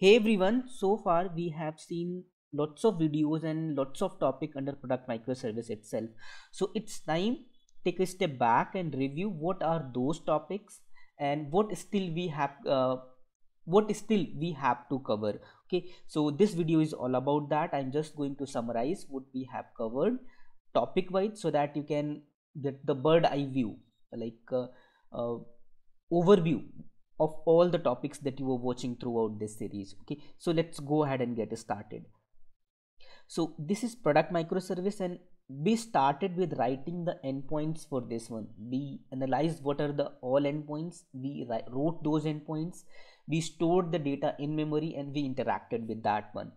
Hey everyone, so far we have seen lots of videos and lots of topic under product microservice itself. So it's time take a step back and review what are those topics and what still we have uh, what still we have to cover okay? So this video is all about that. I'm just going to summarize what we have covered topic wise so that you can get the bird eye view like uh, uh, overview of all the topics that you were watching throughout this series okay? So let's go ahead and get started. So this is product microservice and we started with writing the endpoints for this one. We analyzed what are the all endpoints we wrote those endpoints we stored the data in memory and we interacted with that one.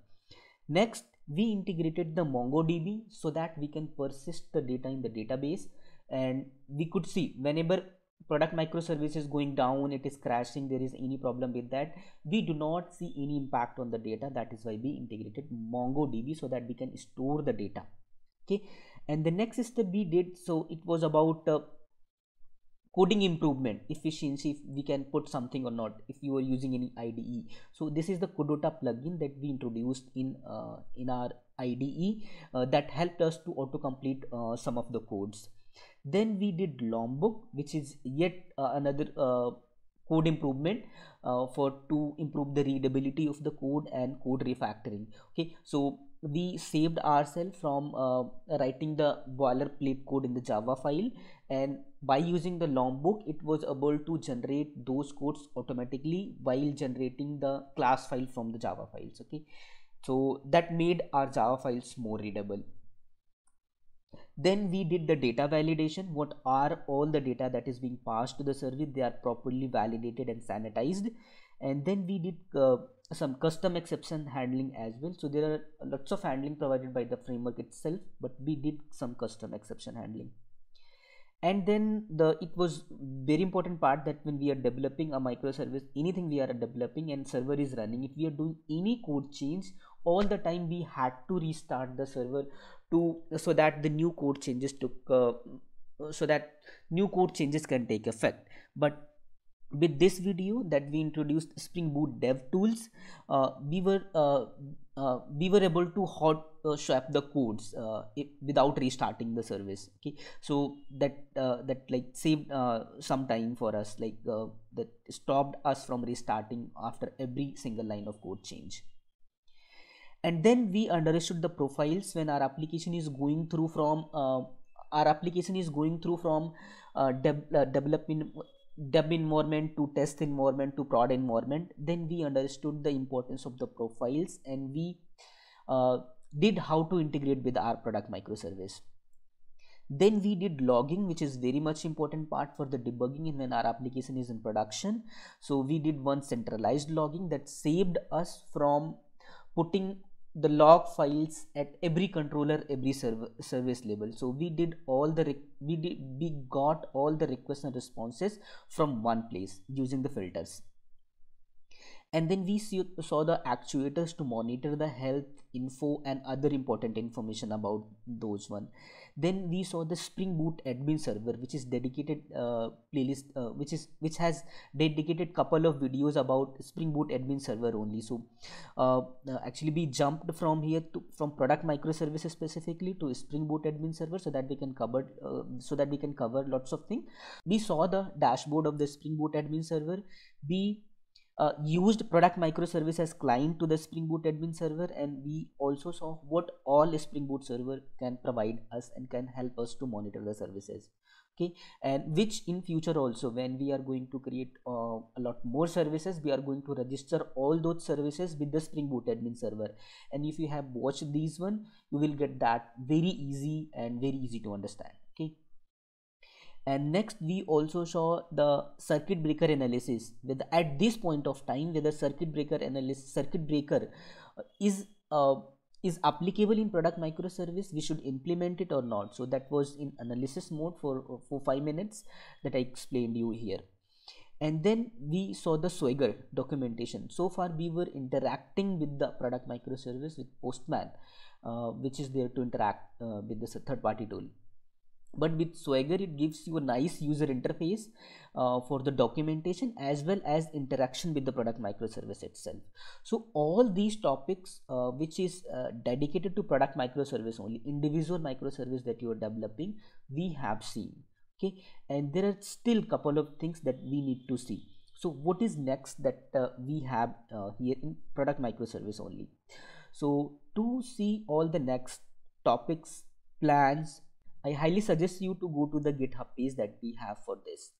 Next we integrated the mongodb so that we can persist the data in the database and we could see whenever product microservice is going down it is crashing there is any problem with that we do not see any impact on the data that is why we integrated mongodb so that we can store the data okay? And the next step we did so it was about uh, coding improvement efficiency if we can put something or not if you are using any IDE so this is the Codota plugin that we introduced in uh, in our IDE uh, that helped us to auto complete uh, some of the codes then we did Lombok which is yet uh, another uh, code improvement uh, for to improve the readability of the code and code refactoring. Okay so we saved ourselves from uh, writing the boilerplate code in the java file. And by using the lombok it was able to generate those codes automatically while generating the class file from the java files. Okay so that made our java files more readable then we did the data validation. What are all the data that is being passed to the service? They are properly validated and sanitized. And then we did uh, some custom exception handling as well. So there are lots of handling provided by the framework itself but we did some custom exception handling. And then the it was very important part that when we are developing a microservice anything we are developing and server is running if we are doing any code change all the time we had to restart the server to so that the new code changes took uh, so that new code changes can take effect. But with this video that we introduced spring boot dev tools uh, we were uh, uh, we were able to hot uh, swap the codes uh, without restarting the service okay? So that uh, that like saved some time for us like that stopped us from restarting after every single line of code change and then we understood the profiles when our application is going through from uh, our application is going through from uh, de uh, development dev environment to test environment to prod environment. Then we understood the importance of the profiles and we uh, did how to integrate with our product microservice. Then we did logging which is very much important part for the debugging and when our application is in production. So we did one centralized logging that saved us from putting the log files at every controller every server service level. So we did all the we did we got all the requests and responses from one place using the filters and then we see, saw the actuators to monitor the health info and other important information about those one. Then we saw the spring boot admin server which is dedicated uh, playlist uh, which is which has dedicated couple of videos about spring boot admin server only. So uh, actually we jumped from here to from product microservices specifically to spring boot admin server so that we can cover uh, so that we can cover lots of things we saw the dashboard of the spring boot admin server. We uh, used product microservice as client to the spring boot admin server and we also saw what all spring boot server can provide us and can help us to monitor the services okay? And which in future also when we are going to create uh, a lot more services we are going to register all those services with the spring boot admin server. And if you have watched these one you will get that very easy and very easy to understand and next we also saw the circuit breaker analysis. With at this point of time whether circuit breaker analysis circuit breaker uh, is uh, is applicable in product microservice we should implement it or not. So that was in analysis mode for for five minutes that i explained you here. And then we saw the swagger documentation. So far we were interacting with the product microservice with postman uh, which is there to interact uh, with the third party tool but with swagger it gives you a nice user interface uh, for the documentation as well as interaction with the product microservice itself. So all these topics uh, which is uh, dedicated to product microservice only individual microservice that you are developing we have seen okay? And there are still couple of things that we need to see. So what is next that uh, we have uh, here in product microservice only? So to see all the next topics plans I highly suggest you to go to the GitHub page that we have for this.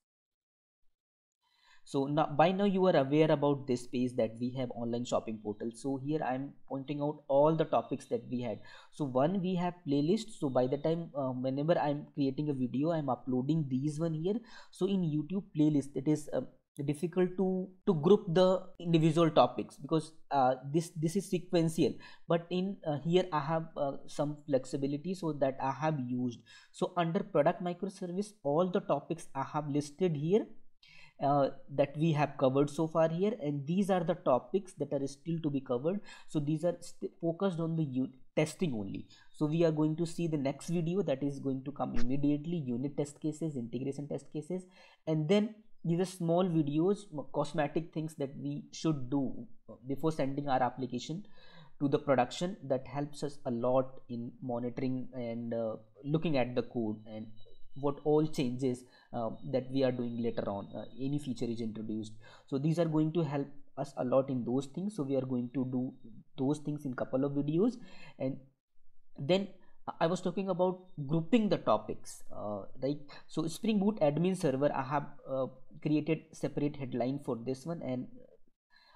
So now by now you are aware about this page that we have online shopping portal. So here I am pointing out all the topics that we had. So one we have playlist. So by the time uh, whenever I'm creating a video, I'm uploading these one here. So in YouTube playlist, it is uh, difficult to to group the individual topics because uh, this this is sequential. But in uh, here i have uh, some flexibility so that i have used. So under product microservice all the topics i have listed here uh, that we have covered so far here and these are the topics that are still to be covered. So these are focused on the testing only. So we are going to see the next video that is going to come immediately unit test cases integration test cases and then these are small videos cosmetic things that we should do before sending our application to the production that helps us a lot in monitoring and uh, looking at the code and what all changes uh, that we are doing later on uh, any feature is introduced. So these are going to help us a lot in those things. So we are going to do those things in couple of videos and then I was talking about grouping the topics, uh, right? So Spring Boot admin server, I have uh, created separate headline for this one and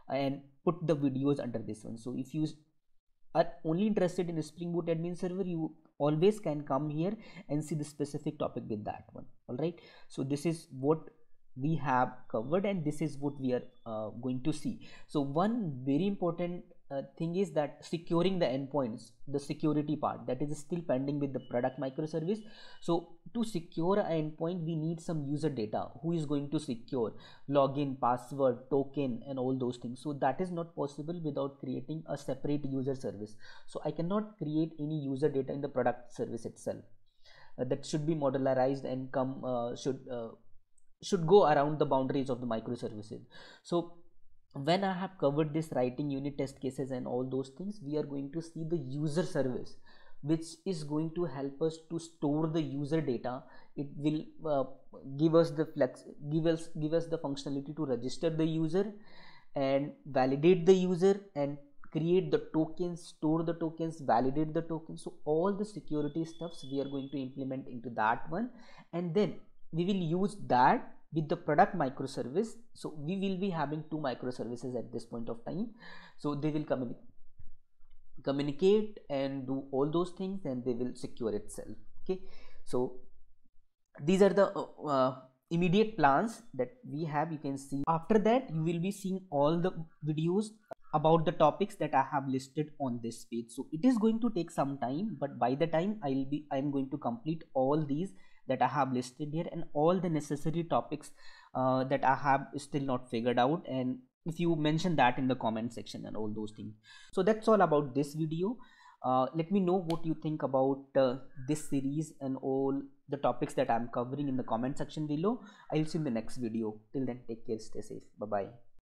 and put the videos under this one. So if you are only interested in Spring Boot admin server, you always can come here and see the specific topic with that one. All right. So this is what we have covered and this is what we are uh, going to see. So one very important uh, thing is that securing the endpoints the security part that is still pending with the product microservice. So to secure an endpoint we need some user data. Who is going to secure login password token and all those things. So that is not possible without creating a separate user service. So i cannot create any user data in the product service itself. Uh, that should be modularized and come uh, should uh, should go around the boundaries of the microservices. So when I have covered this writing unit test cases and all those things, we are going to see the user service, which is going to help us to store the user data. It will uh, give us the flex, give us give us the functionality to register the user and validate the user and create the tokens, store the tokens, validate the tokens. So all the security stuffs we are going to implement into that one, and then we will use that with the product microservice. So we will be having two microservices at this point of time. So they will communi communicate and do all those things and they will secure itself. Okay? So these are the uh, uh, immediate plans that we have. You can see after that you will be seeing all the videos about the topics that I have listed on this page. So it is going to take some time, but by the time I will be, I am going to complete all these that I have listed here and all the necessary topics uh, that I have still not figured out. And if you mention that in the comment section and all those things. So that's all about this video. Uh, let me know what you think about uh, this series and all the topics that I'm covering in the comment section below. I'll see you in the next video. Till then take care stay safe. Bye bye